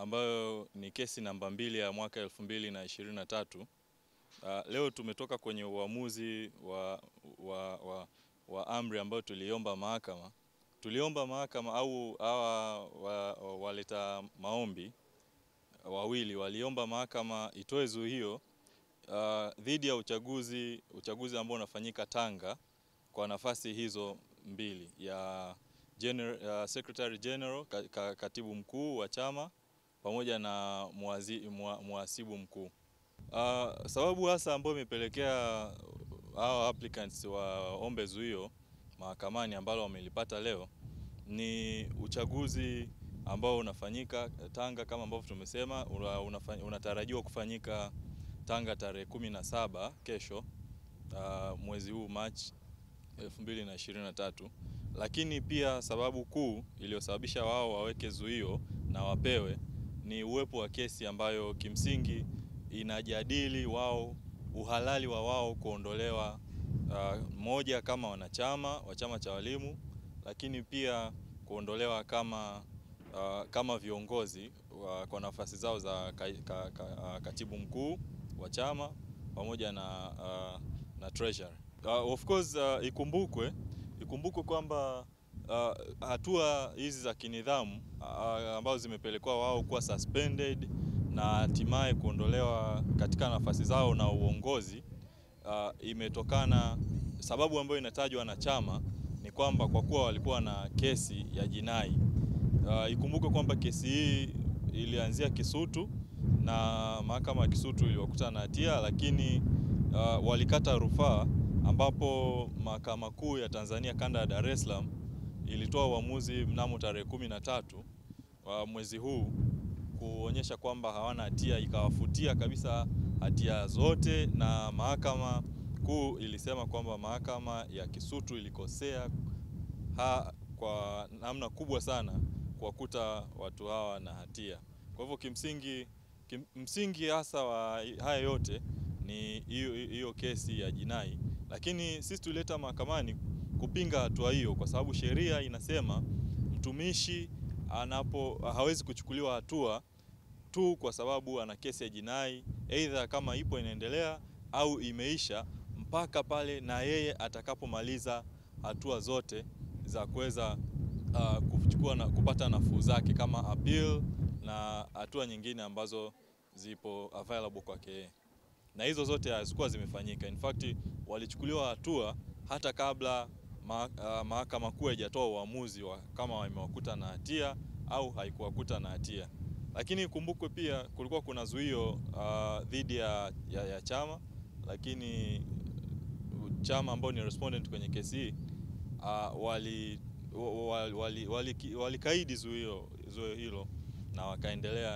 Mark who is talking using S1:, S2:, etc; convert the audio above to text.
S1: ambayo ni kesi namba mbili ya mwaka elfu mbili na ishirini na tatu. Uh, leo tumetoka kwenye uamuzi wa, wa, wa, wa amri ambayo tuliomba mahakama. Tuliomba mahakama au hawa wa, wa, waleta maombi wawili waliomba mahakama itoe zuio uh, dhidi ya uchaguzi uchaguzi ambao unafanyika Tanga kwa nafasi hizo mbili ya General, uh, Secretary General ka, katibu mkuu wa chama pamoja na mwasibu mkuu. Uh, sababu hasa ambayo imepelekea hao applicants waombe zuio mahakamani ambalo wamelipata leo ni uchaguzi ambao unafanyika Tanga kama ambavyo tumesema unatarajiwa kufanyika Tanga tarehe kumi na saba kesho, uh, mwezi huu Machi 2023. Lakini pia sababu kuu iliyosababisha wao waweke zuio na wapewe ni uwepo wa kesi ambayo kimsingi inajadili wao uhalali wa wao kuondolewa, uh, moja kama wanachama wa chama cha walimu, lakini pia kuondolewa kama Uh, kama viongozi uh, kwa nafasi zao za ka, ka, ka, uh, katibu mkuu wa chama pamoja na, uh, na treasurer. Uh, of course uh, ikumbukwe ikumbukwe kwamba uh, hatua hizi za kinidhamu uh, ambazo zimepelekwa wao kuwa suspended na hatimaye kuondolewa katika nafasi zao na uongozi uh, imetokana, sababu ambayo inatajwa na chama ni kwamba kwa kuwa walikuwa na kesi ya jinai. Uh, ikumbuke kwamba kesi hii ilianzia Kisutu na mahakama ya Kisutu iliwakuta na hatia, lakini uh, walikata rufaa ambapo mahakama kuu ya Tanzania kanda ya Dar es Salaam ilitoa uamuzi mnamo tarehe kumi na tatu wa mwezi huu kuonyesha kwamba hawana hatia, ikawafutia kabisa hatia zote, na mahakama kuu ilisema kwamba mahakama ya Kisutu ilikosea ha, kwa namna kubwa sana kuwakuta watu hawa na hatia. Kwa hivyo kimsingi, kim, msingi hasa wa haya yote ni hiyo kesi ya jinai, lakini sisi tulileta mahakamani kupinga hatua hiyo, kwa sababu sheria inasema mtumishi anapo hawezi kuchukuliwa hatua tu kwa sababu ana kesi ya jinai, aidha kama ipo inaendelea au imeisha, mpaka pale na yeye atakapomaliza hatua zote za kuweza Uh, kuchukua na kupata nafuu zake kama appeal na hatua nyingine ambazo zipo available kwake, na hizo zote hazikuwa zimefanyika. In fact walichukuliwa hatua hata kabla mahakama uh, kuu haijatoa uamuzi wa kama wamewakuta na hatia au haikuwakuta na hatia. Lakini kumbukwe pia kulikuwa kuna zuio uh, dhidi ya, ya, ya chama, lakini chama ambao ni respondent kwenye kesi hii uh, wali walikaidi wali, wali zuio zuio hilo na wakaendelea